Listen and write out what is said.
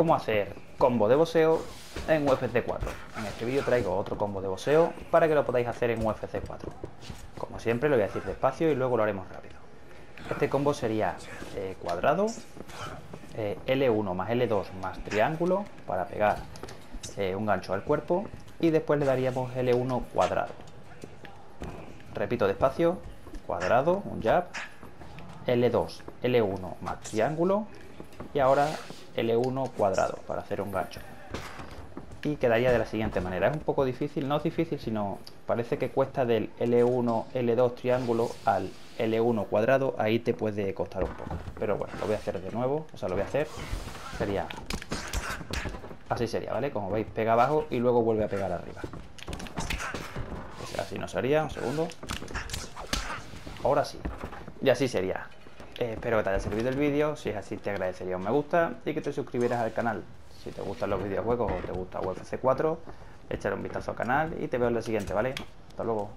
cómo hacer combo de boxeo en UFC 4. En este vídeo traigo otro combo de boxeo para que lo podáis hacer en UFC 4. Como siempre lo voy a decir despacio y luego lo haremos rápido. Este combo sería eh, cuadrado, eh, L1 más L2 más triángulo para pegar eh, un gancho al cuerpo y después le daríamos L1 cuadrado. Repito despacio, cuadrado, un jab, L2, L1 más triángulo y ahora L1 cuadrado para hacer un gancho. Y quedaría de la siguiente manera. Es un poco difícil, no es difícil, sino parece que cuesta del L1, L2 triángulo al L1 cuadrado. Ahí te puede costar un poco. Pero bueno, lo voy a hacer de nuevo. O sea, lo voy a hacer. Sería... Así sería, ¿vale? Como veis, pega abajo y luego vuelve a pegar arriba. Así no sería. Un segundo. Ahora sí. Y así sería. Espero que te haya servido el vídeo, si es así te agradecería un me gusta y que te suscribieras al canal. Si te gustan los videojuegos o te gusta UFC 4, échale un vistazo al canal y te veo en la siguiente, ¿vale? Hasta luego.